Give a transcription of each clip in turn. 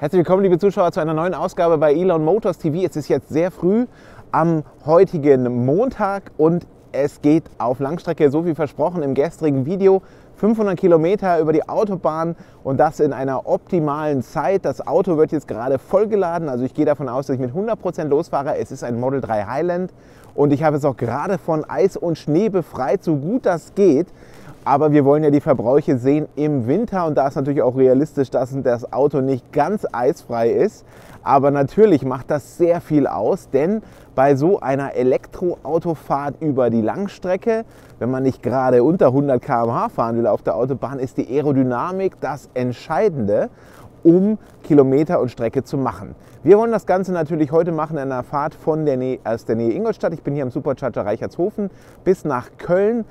Herzlich willkommen, liebe Zuschauer, zu einer neuen Ausgabe bei Elon Motors TV. Es ist jetzt sehr früh am heutigen Montag und es geht auf Langstrecke, so wie versprochen im gestrigen Video. 500 Kilometer über die Autobahn und das in einer optimalen Zeit. Das Auto wird jetzt gerade vollgeladen, also ich gehe davon aus, dass ich mit 100% losfahre. Es ist ein Model 3 Highland und ich habe es auch gerade von Eis und Schnee befreit, so gut das geht. Aber wir wollen ja die Verbräuche sehen im Winter und da ist natürlich auch realistisch, dass das Auto nicht ganz eisfrei ist. Aber natürlich macht das sehr viel aus, denn bei so einer Elektroautofahrt über die Langstrecke, wenn man nicht gerade unter 100 km/h fahren will auf der Autobahn, ist die Aerodynamik das Entscheidende, um Kilometer und Strecke zu machen. Wir wollen das Ganze natürlich heute machen in einer Fahrt von der Nähe, aus der Nähe Ingolstadt. Ich bin hier am Supercharger Reichertshofen bis nach Köln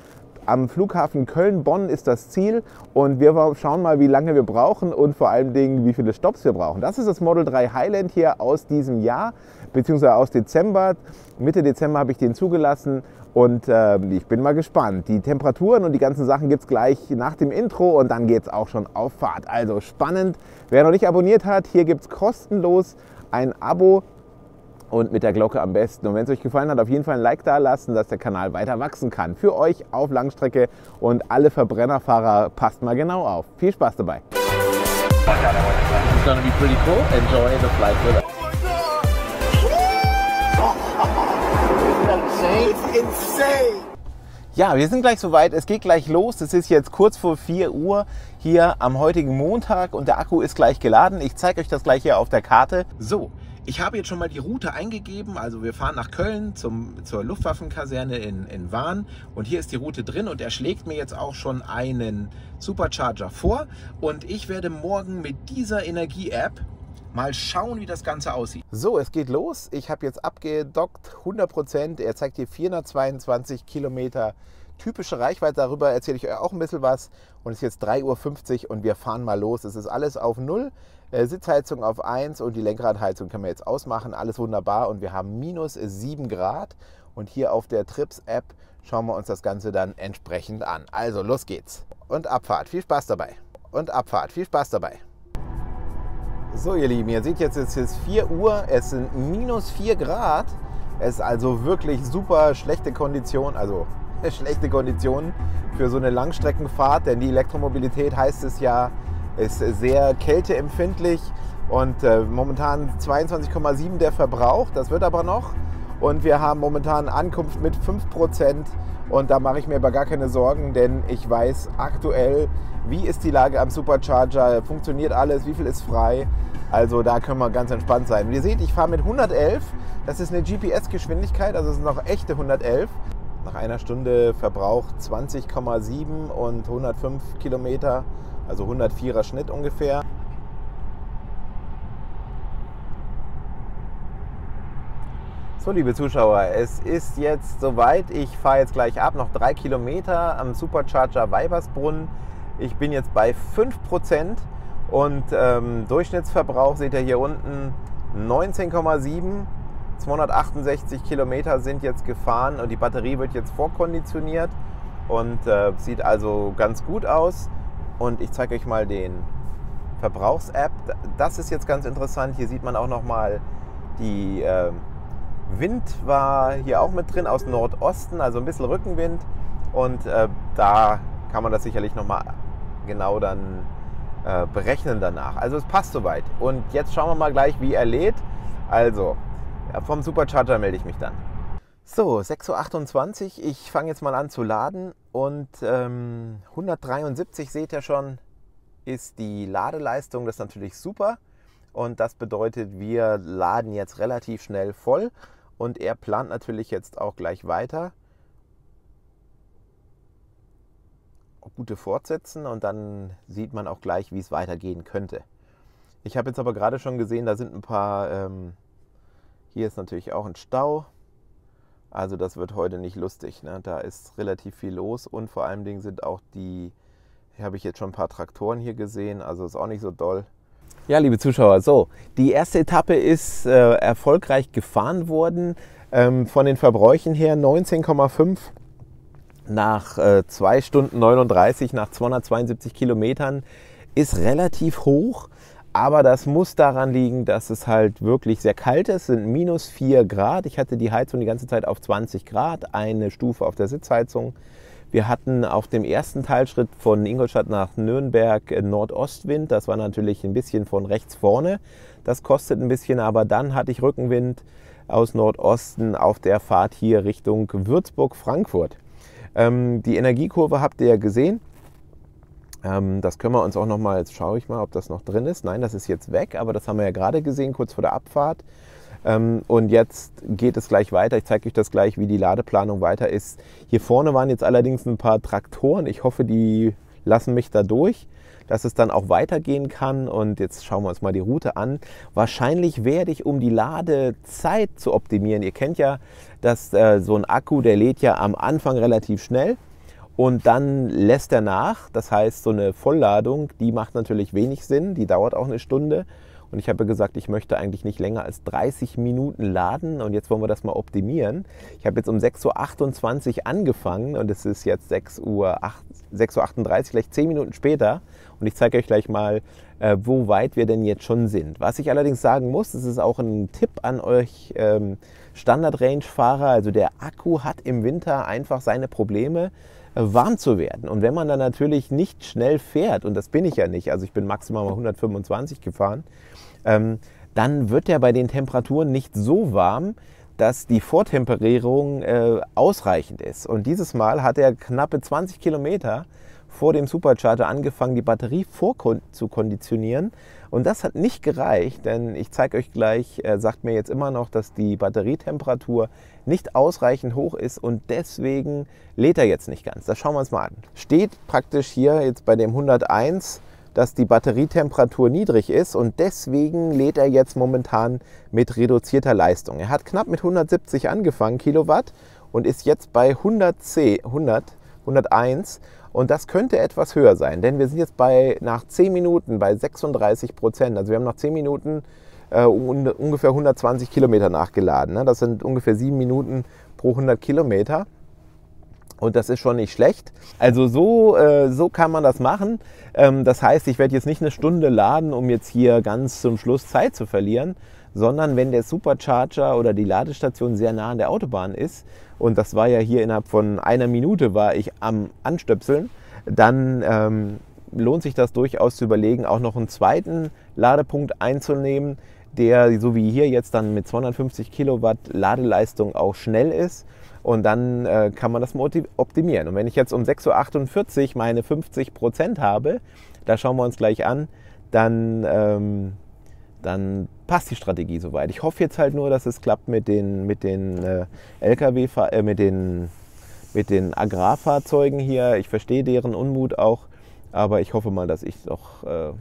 am Flughafen Köln-Bonn ist das Ziel und wir schauen mal, wie lange wir brauchen und vor allen Dingen, wie viele Stops wir brauchen. Das ist das Model 3 Highland hier aus diesem Jahr, beziehungsweise aus Dezember. Mitte Dezember habe ich den zugelassen und äh, ich bin mal gespannt. Die Temperaturen und die ganzen Sachen gibt es gleich nach dem Intro und dann geht es auch schon auf Fahrt. Also spannend. Wer noch nicht abonniert hat, hier gibt es kostenlos ein Abo und mit der Glocke am besten. Und wenn es euch gefallen hat, auf jeden Fall ein Like da lassen, dass der Kanal weiter wachsen kann. Für euch auf Langstrecke und alle Verbrennerfahrer passt mal genau auf. Viel Spaß dabei. It's gonna be pretty cool. Enjoy the flight with us. It's insane. Ja, wir sind gleich soweit. Es geht gleich los. Es ist jetzt kurz vor 4 Uhr hier am heutigen Montag und der Akku ist gleich geladen. Ich zeige euch das gleich hier auf der Karte. So, ich habe jetzt schon mal die Route eingegeben. Also wir fahren nach Köln zum, zur Luftwaffenkaserne in, in Wahn. Und hier ist die Route drin und er schlägt mir jetzt auch schon einen Supercharger vor. Und ich werde morgen mit dieser Energie-App mal schauen, wie das Ganze aussieht. So, es geht los. Ich habe jetzt abgedockt, 100%. Er zeigt hier 422 Kilometer typische Reichweite. Darüber erzähle ich euch auch ein bisschen was. Und es ist jetzt 3.50 Uhr und wir fahren mal los. Es ist alles auf Null. Äh, Sitzheizung auf 1 und die Lenkradheizung können wir jetzt ausmachen. Alles wunderbar und wir haben minus 7 Grad. Und hier auf der Trips-App schauen wir uns das Ganze dann entsprechend an. Also los geht's. Und Abfahrt. Viel Spaß dabei. Und Abfahrt. Viel Spaß dabei. So ihr Lieben, ihr seht jetzt, es ist 4 Uhr, es sind minus 4 Grad. Es ist also wirklich super schlechte Kondition, also schlechte Konditionen für so eine Langstreckenfahrt, denn die Elektromobilität heißt es ja, ist sehr kälteempfindlich und äh, momentan 22,7 der Verbrauch, das wird aber noch. Und wir haben momentan Ankunft mit 5% und da mache ich mir aber gar keine Sorgen, denn ich weiß aktuell, wie ist die Lage am Supercharger, funktioniert alles, wie viel ist frei. Also da können wir ganz entspannt sein. Und ihr seht, ich fahre mit 111, das ist eine GPS-Geschwindigkeit, also es sind noch echte 111. Nach einer Stunde Verbrauch 20,7 und 105 Kilometer also 104er Schnitt ungefähr. So, liebe Zuschauer, es ist jetzt soweit. Ich fahre jetzt gleich ab, noch drei Kilometer am Supercharger Weibersbrunn. Ich bin jetzt bei 5% und ähm, Durchschnittsverbrauch seht ihr hier unten 19,7. 268 Kilometer sind jetzt gefahren und die Batterie wird jetzt vorkonditioniert und äh, sieht also ganz gut aus. Und ich zeige euch mal den Verbrauchs-App. Das ist jetzt ganz interessant. Hier sieht man auch noch mal die äh, Wind war hier auch mit drin aus Nordosten, also ein bisschen Rückenwind. Und äh, da kann man das sicherlich noch mal genau dann äh, berechnen danach. Also es passt soweit. Und jetzt schauen wir mal gleich, wie er lädt. Also vom Supercharger melde ich mich dann. So, 6.28 Uhr. Ich fange jetzt mal an zu laden und ähm, 173 seht ihr schon, ist die Ladeleistung. Das ist natürlich super und das bedeutet, wir laden jetzt relativ schnell voll und er plant natürlich jetzt auch gleich weiter. Gute fortsetzen und dann sieht man auch gleich, wie es weitergehen könnte. Ich habe jetzt aber gerade schon gesehen, da sind ein paar, ähm, hier ist natürlich auch ein Stau. Also das wird heute nicht lustig. Ne? Da ist relativ viel los und vor allen Dingen sind auch die, hier habe ich jetzt schon ein paar Traktoren hier gesehen, also ist auch nicht so doll. Ja, liebe Zuschauer, so, die erste Etappe ist äh, erfolgreich gefahren worden. Ähm, von den Verbräuchen her 19,5 nach äh, 2 Stunden 39, nach 272 Kilometern ist relativ hoch. Aber das muss daran liegen, dass es halt wirklich sehr kalt ist. Sind minus 4 Grad. Ich hatte die Heizung die ganze Zeit auf 20 Grad, eine Stufe auf der Sitzheizung. Wir hatten auf dem ersten Teilschritt von Ingolstadt nach Nürnberg Nordostwind. Das war natürlich ein bisschen von rechts vorne. Das kostet ein bisschen, aber dann hatte ich Rückenwind aus Nordosten auf der Fahrt hier Richtung Würzburg-Frankfurt. Ähm, die Energiekurve habt ihr ja gesehen. Ähm, das können wir uns auch noch mal, jetzt schaue ich mal, ob das noch drin ist. Nein, das ist jetzt weg, aber das haben wir ja gerade gesehen, kurz vor der Abfahrt. Ähm, und jetzt geht es gleich weiter. Ich zeige euch das gleich, wie die Ladeplanung weiter ist. Hier vorne waren jetzt allerdings ein paar Traktoren. Ich hoffe, die lassen mich da durch, dass es dann auch weitergehen kann. Und jetzt schauen wir uns mal die Route an. Wahrscheinlich werde ich, um die Ladezeit zu optimieren, ihr kennt ja, dass äh, so ein Akku, der lädt ja am Anfang relativ schnell und dann lässt er nach. Das heißt, so eine Vollladung, die macht natürlich wenig Sinn, die dauert auch eine Stunde. Und ich habe gesagt, ich möchte eigentlich nicht länger als 30 Minuten laden. Und jetzt wollen wir das mal optimieren. Ich habe jetzt um 6.28 Uhr angefangen und es ist jetzt 6.38 Uhr, 6.38 Uhr, vielleicht 10 Minuten später. Und ich zeige euch gleich mal, äh, wo weit wir denn jetzt schon sind. Was ich allerdings sagen muss, das ist auch ein Tipp an euch ähm, Standard-Range-Fahrer. Also der Akku hat im Winter einfach seine Probleme warm zu werden. Und wenn man dann natürlich nicht schnell fährt, und das bin ich ja nicht, also ich bin maximal mal 125 gefahren, ähm, dann wird er bei den Temperaturen nicht so warm, dass die Vortemperierung äh, ausreichend ist. Und dieses Mal hat er knappe 20 Kilometer vor dem Supercharger angefangen, die Batterie vorzukonditionieren. Und das hat nicht gereicht, denn ich zeige euch gleich, er sagt mir jetzt immer noch, dass die Batterietemperatur nicht ausreichend hoch ist und deswegen lädt er jetzt nicht ganz. Das schauen wir uns mal an. Steht praktisch hier jetzt bei dem 101, dass die Batterietemperatur niedrig ist und deswegen lädt er jetzt momentan mit reduzierter Leistung. Er hat knapp mit 170 angefangen Kilowatt und ist jetzt bei 110, 100, 101 und das könnte etwas höher sein, denn wir sind jetzt bei nach 10 Minuten bei 36 Prozent. Also wir haben nach 10 Minuten äh, ungefähr 120 Kilometer nachgeladen. Ne? Das sind ungefähr 7 Minuten pro 100 Kilometer. Und das ist schon nicht schlecht. Also so, äh, so kann man das machen. Ähm, das heißt, ich werde jetzt nicht eine Stunde laden, um jetzt hier ganz zum Schluss Zeit zu verlieren, sondern wenn der Supercharger oder die Ladestation sehr nah an der Autobahn ist, und das war ja hier innerhalb von einer Minute war ich am Anstöpseln, dann ähm, lohnt sich das durchaus zu überlegen, auch noch einen zweiten Ladepunkt einzunehmen, der so wie hier jetzt dann mit 250 Kilowatt Ladeleistung auch schnell ist. Und dann äh, kann man das optimieren. Und wenn ich jetzt um 6.48 Uhr meine 50 Prozent habe, da schauen wir uns gleich an, dann ähm, dann passt die Strategie soweit. Ich hoffe jetzt halt nur, dass es klappt mit den, mit den äh, LKW, äh, mit den, mit den Agrarfahrzeugen hier. Ich verstehe deren Unmut auch, aber ich hoffe mal, dass ich doch äh,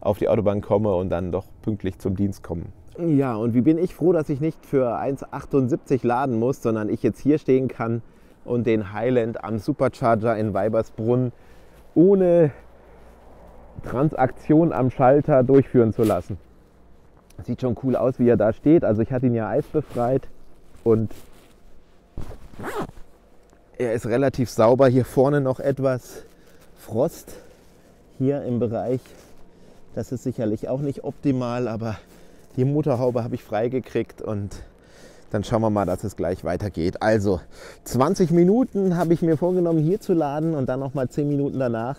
auf die Autobahn komme und dann doch pünktlich zum Dienst komme. Ja, und wie bin ich froh, dass ich nicht für 1,78 laden muss, sondern ich jetzt hier stehen kann und den Highland am Supercharger in Weibersbrunn ohne Transaktion am Schalter durchführen zu lassen. Sieht schon cool aus, wie er da steht. Also ich hatte ihn ja eisbefreit und er ist relativ sauber. Hier vorne noch etwas Frost hier im Bereich. Das ist sicherlich auch nicht optimal, aber die Motorhaube habe ich freigekriegt und dann schauen wir mal, dass es gleich weitergeht. Also 20 Minuten habe ich mir vorgenommen, hier zu laden und dann nochmal 10 Minuten danach,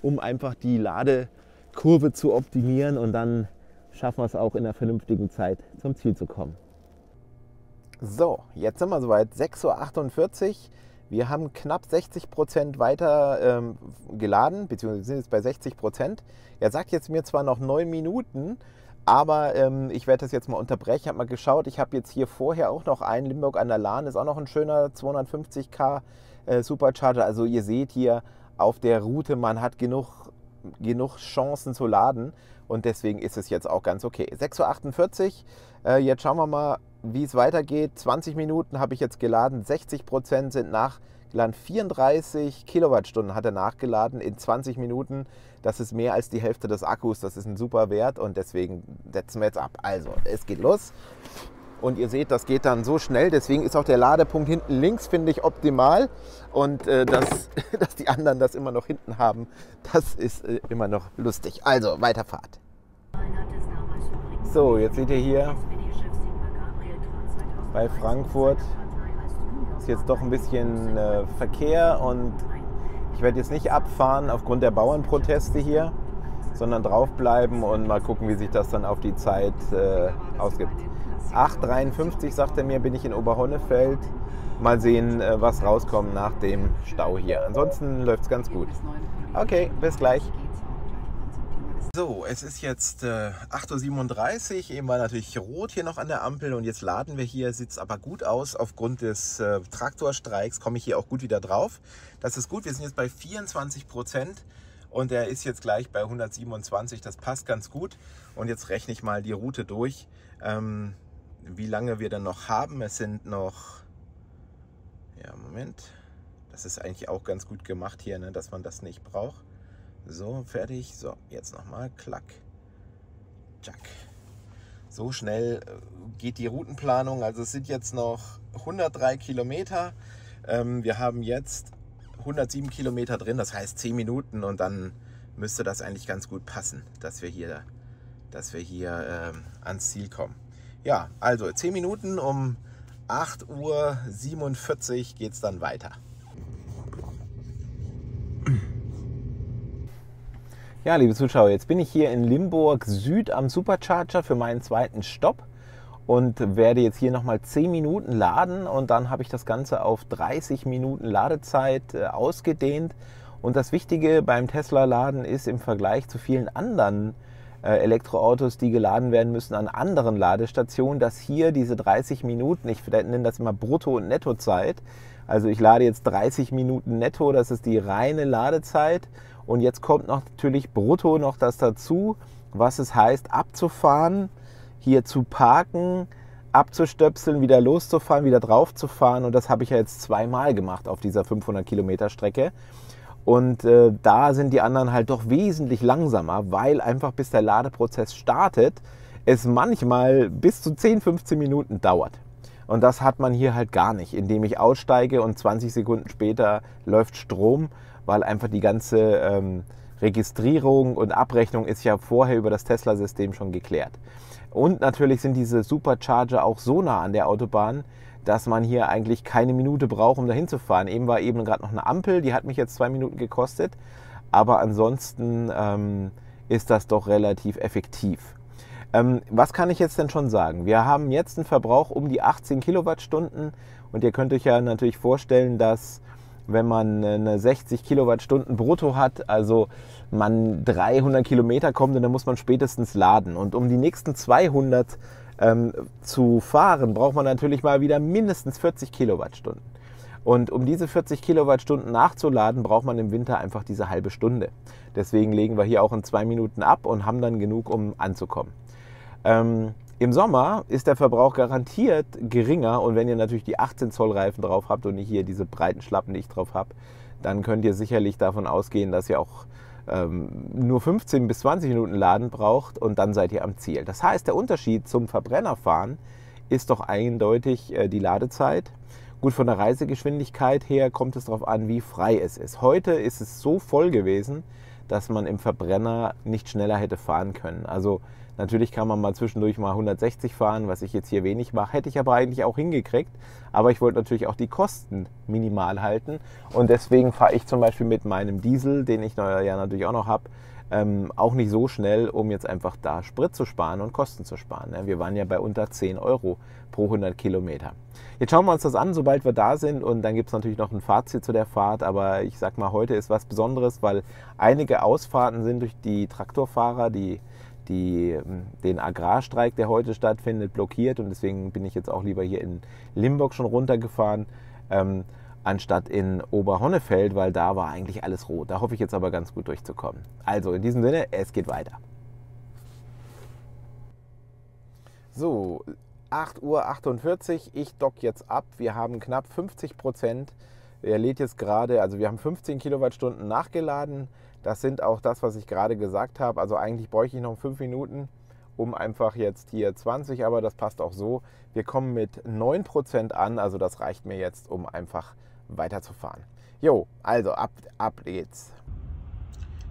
um einfach die Ladekurve zu optimieren und dann schaffen wir es auch in einer vernünftigen Zeit zum Ziel zu kommen. So, jetzt sind wir soweit. 6.48 Uhr. Wir haben knapp 60 Prozent weiter ähm, geladen, beziehungsweise sind jetzt bei 60 Prozent. Er sagt jetzt mir zwar noch 9 Minuten, aber ähm, ich werde das jetzt mal unterbrechen. Ich habe mal geschaut, ich habe jetzt hier vorher auch noch einen Limburg an der Lahn, ist auch noch ein schöner 250k äh, Supercharger. Also ihr seht hier auf der Route, man hat genug, genug Chancen zu laden und deswegen ist es jetzt auch ganz okay. 6.48 Uhr, äh, jetzt schauen wir mal, wie es weitergeht. 20 Minuten habe ich jetzt geladen, 60 Prozent sind nachgeladen, 34 Kilowattstunden hat er nachgeladen in 20 Minuten. Das ist mehr als die Hälfte des Akkus, das ist ein super Wert und deswegen setzen wir jetzt ab. Also, es geht los. Und ihr seht, das geht dann so schnell. Deswegen ist auch der Ladepunkt hinten links, finde ich, optimal. Und äh, dass, dass die anderen das immer noch hinten haben, das ist äh, immer noch lustig. Also, Weiterfahrt. So, jetzt seht ihr hier bei Frankfurt ist jetzt doch ein bisschen äh, Verkehr und ich werde jetzt nicht abfahren aufgrund der Bauernproteste hier, sondern draufbleiben und mal gucken, wie sich das dann auf die Zeit äh, ausgibt. 8,53 sagt er mir, bin ich in Oberhonnefeld. Mal sehen, äh, was rauskommt nach dem Stau hier. Ansonsten läuft es ganz gut. Okay, bis gleich. So, es ist jetzt äh, 8.37 Uhr. Eben war natürlich rot hier noch an der Ampel und jetzt laden wir hier. Sieht aber gut aus. Aufgrund des äh, Traktorstreiks komme ich hier auch gut wieder drauf. Das ist gut. Wir sind jetzt bei 24 Prozent und er ist jetzt gleich bei 127. Das passt ganz gut. Und jetzt rechne ich mal die Route durch, ähm, wie lange wir dann noch haben. Es sind noch, ja, Moment. Das ist eigentlich auch ganz gut gemacht hier, ne, dass man das nicht braucht. So, fertig. So, jetzt nochmal. Klack. Jack. So schnell äh, geht die Routenplanung. Also es sind jetzt noch 103 Kilometer. Ähm, wir haben jetzt 107 Kilometer drin, das heißt 10 Minuten und dann müsste das eigentlich ganz gut passen, dass wir hier, dass wir hier ähm, ans Ziel kommen. Ja, also 10 Minuten um 8.47 Uhr geht es dann weiter. Ja, liebe Zuschauer, jetzt bin ich hier in Limburg Süd am Supercharger für meinen zweiten Stopp und werde jetzt hier nochmal 10 Minuten laden und dann habe ich das Ganze auf 30 Minuten Ladezeit äh, ausgedehnt. Und das Wichtige beim Tesla-Laden ist im Vergleich zu vielen anderen Elektroautos, die geladen werden müssen an anderen Ladestationen, dass hier diese 30 Minuten, ich nenne das immer Brutto- und Nettozeit, also ich lade jetzt 30 Minuten netto, das ist die reine Ladezeit und jetzt kommt noch natürlich brutto noch das dazu, was es heißt, abzufahren, hier zu parken, abzustöpseln, wieder loszufahren, wieder drauf zu fahren. Und das habe ich ja jetzt zweimal gemacht auf dieser 500 Kilometer Strecke. Und äh, da sind die anderen halt doch wesentlich langsamer, weil einfach bis der Ladeprozess startet, es manchmal bis zu 10, 15 Minuten dauert. Und das hat man hier halt gar nicht, indem ich aussteige und 20 Sekunden später läuft Strom weil einfach die ganze ähm, Registrierung und Abrechnung ist ja vorher über das Tesla-System schon geklärt. Und natürlich sind diese Supercharger auch so nah an der Autobahn, dass man hier eigentlich keine Minute braucht, um dahin zu fahren. Eben war eben gerade noch eine Ampel, die hat mich jetzt zwei Minuten gekostet. Aber ansonsten ähm, ist das doch relativ effektiv. Ähm, was kann ich jetzt denn schon sagen? Wir haben jetzt einen Verbrauch um die 18 Kilowattstunden und ihr könnt euch ja natürlich vorstellen, dass wenn man eine 60 Kilowattstunden brutto hat, also man 300 Kilometer kommt und dann muss man spätestens laden. Und um die nächsten 200 ähm, zu fahren, braucht man natürlich mal wieder mindestens 40 Kilowattstunden. Und um diese 40 Kilowattstunden nachzuladen, braucht man im Winter einfach diese halbe Stunde. Deswegen legen wir hier auch in zwei Minuten ab und haben dann genug, um anzukommen. Ähm, im Sommer ist der Verbrauch garantiert geringer und wenn ihr natürlich die 18 Zoll Reifen drauf habt und nicht hier diese breiten Schlappen, die ich drauf habe, dann könnt ihr sicherlich davon ausgehen, dass ihr auch ähm, nur 15 bis 20 Minuten laden braucht und dann seid ihr am Ziel. Das heißt, der Unterschied zum Verbrennerfahren ist doch eindeutig äh, die Ladezeit. Gut, von der Reisegeschwindigkeit her kommt es darauf an, wie frei es ist. Heute ist es so voll gewesen, dass man im Verbrenner nicht schneller hätte fahren können. Also Natürlich kann man mal zwischendurch mal 160 fahren, was ich jetzt hier wenig mache. Hätte ich aber eigentlich auch hingekriegt. Aber ich wollte natürlich auch die Kosten minimal halten. Und deswegen fahre ich zum Beispiel mit meinem Diesel, den ich ja natürlich auch noch habe, ähm, auch nicht so schnell, um jetzt einfach da Sprit zu sparen und Kosten zu sparen. Ne? Wir waren ja bei unter 10 Euro pro 100 Kilometer. Jetzt schauen wir uns das an, sobald wir da sind und dann gibt es natürlich noch ein Fazit zu der Fahrt, aber ich sag mal, heute ist was Besonderes, weil einige Ausfahrten sind durch die Traktorfahrer, die die, ähm, den Agrarstreik, der heute stattfindet, blockiert. Und deswegen bin ich jetzt auch lieber hier in Limburg schon runtergefahren, ähm, anstatt in Oberhonnefeld, weil da war eigentlich alles rot. Da hoffe ich jetzt aber ganz gut durchzukommen. Also in diesem Sinne, es geht weiter. So, 8.48 Uhr, ich dock jetzt ab. Wir haben knapp 50 Prozent. Er lädt jetzt gerade, also wir haben 15 Kilowattstunden nachgeladen. Das sind auch das, was ich gerade gesagt habe. Also eigentlich bräuchte ich noch fünf Minuten, um einfach jetzt hier 20, aber das passt auch so. Wir kommen mit 9% an, also das reicht mir jetzt, um einfach weiterzufahren. Jo, also ab, ab geht's.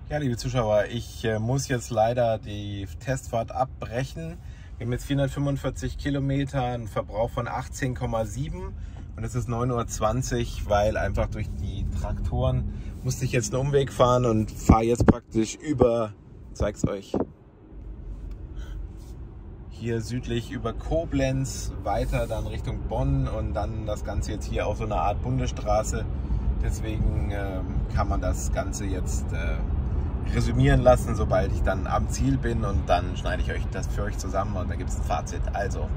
Ja, liebe Zuschauer, ich äh, muss jetzt leider die Testfahrt abbrechen, Wir haben jetzt 445 Kilometer, einen Verbrauch von 18,7 und es ist 9.20 Uhr, weil einfach durch die Traktoren musste ich jetzt einen Umweg fahren und fahre jetzt praktisch über, zeig's euch, hier südlich über Koblenz, weiter dann Richtung Bonn und dann das Ganze jetzt hier auf so einer Art Bundesstraße. Deswegen ähm, kann man das Ganze jetzt äh, resümieren lassen, sobald ich dann am Ziel bin und dann schneide ich euch das für euch zusammen und dann gibt es ein Fazit. Also.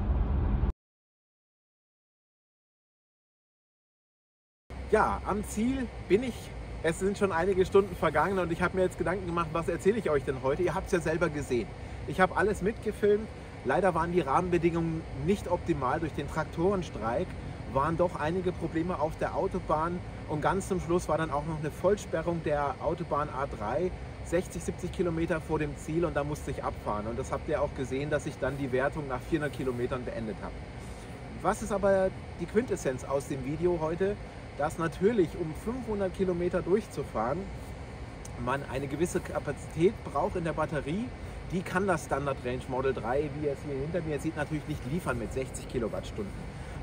Ja, am Ziel bin ich. Es sind schon einige Stunden vergangen und ich habe mir jetzt Gedanken gemacht, was erzähle ich euch denn heute? Ihr habt es ja selber gesehen. Ich habe alles mitgefilmt Leider waren die Rahmenbedingungen nicht optimal. Durch den Traktorenstreik waren doch einige Probleme auf der Autobahn und ganz zum Schluss war dann auch noch eine Vollsperrung der Autobahn A3, 60, 70 Kilometer vor dem Ziel und da musste ich abfahren. Und das habt ihr auch gesehen, dass ich dann die Wertung nach 400 Kilometern beendet habe. Was ist aber die Quintessenz aus dem Video heute? Dass natürlich, um 500 Kilometer durchzufahren, man eine gewisse Kapazität braucht in der Batterie, die kann das Standard Range Model 3, wie ihr es hier hinter mir sieht, natürlich nicht liefern mit 60 Kilowattstunden.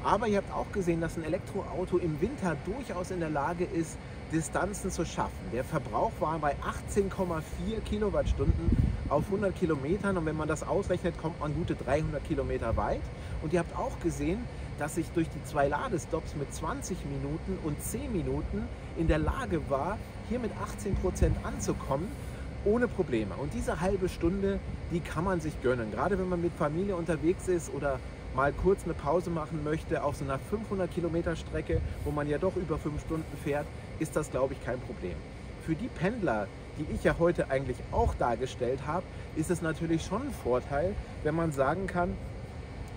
Aber ihr habt auch gesehen, dass ein Elektroauto im Winter durchaus in der Lage ist, Distanzen zu schaffen. Der Verbrauch war bei 18,4 Kilowattstunden auf 100 Kilometern und wenn man das ausrechnet, kommt man gute 300 Kilometer weit. Und ihr habt auch gesehen, dass ich durch die zwei Ladestops mit 20 Minuten und 10 Minuten in der Lage war, hier mit 18 Prozent anzukommen ohne Probleme. Und diese halbe Stunde, die kann man sich gönnen. Gerade wenn man mit Familie unterwegs ist oder mal kurz eine Pause machen möchte auf so einer 500 Kilometer Strecke, wo man ja doch über fünf Stunden fährt, ist das, glaube ich, kein Problem. Für die Pendler, die ich ja heute eigentlich auch dargestellt habe, ist es natürlich schon ein Vorteil, wenn man sagen kann,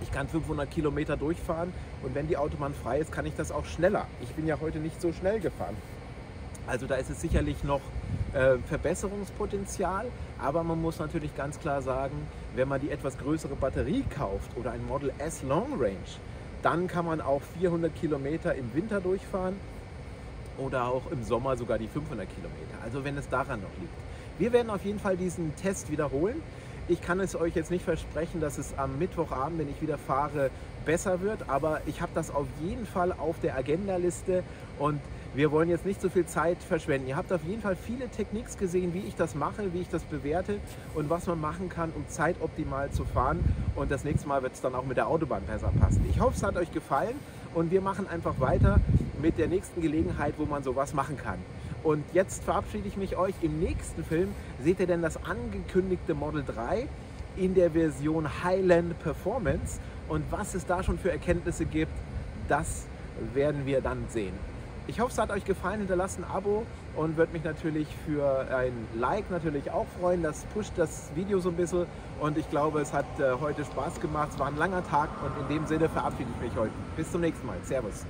ich kann 500 Kilometer durchfahren und wenn die Autobahn frei ist, kann ich das auch schneller. Ich bin ja heute nicht so schnell gefahren. Also da ist es sicherlich noch äh, Verbesserungspotenzial, aber man muss natürlich ganz klar sagen, wenn man die etwas größere Batterie kauft oder ein Model S Long Range, dann kann man auch 400 Kilometer im Winter durchfahren oder auch im Sommer sogar die 500 Kilometer. Also wenn es daran noch liegt. Wir werden auf jeden Fall diesen Test wiederholen. Ich kann es euch jetzt nicht versprechen, dass es am Mittwochabend, wenn ich wieder fahre, besser wird, aber ich habe das auf jeden Fall auf der Agenda-Liste und wir wollen jetzt nicht so viel Zeit verschwenden. Ihr habt auf jeden Fall viele Techniks gesehen, wie ich das mache, wie ich das bewerte und was man machen kann, um zeitoptimal zu fahren. Und das nächste Mal wird es dann auch mit der Autobahn besser passen. Ich hoffe, es hat euch gefallen und wir machen einfach weiter mit der nächsten Gelegenheit, wo man sowas machen kann. Und jetzt verabschiede ich mich euch. Im nächsten Film seht ihr denn das angekündigte Model 3 in der Version Highland Performance. Und was es da schon für Erkenntnisse gibt, das werden wir dann sehen. Ich hoffe, es hat euch gefallen. Hinterlasst ein Abo und würde mich natürlich für ein Like natürlich auch freuen. Das pusht das Video so ein bisschen und ich glaube, es hat äh, heute Spaß gemacht. Es war ein langer Tag und in dem Sinne verabschiede ich mich heute. Bis zum nächsten Mal. Servus.